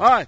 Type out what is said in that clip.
Hi.